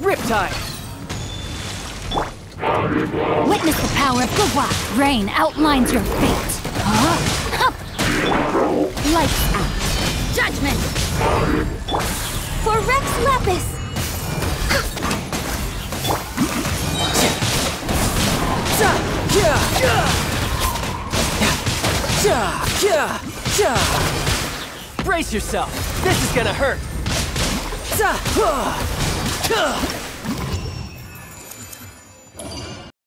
Riptide! Witness the power of Gawa. Rain outlines your fate. Huh? Lights out. Judgment! For Rex Lapis! Brace yourself! This is gonna hurt!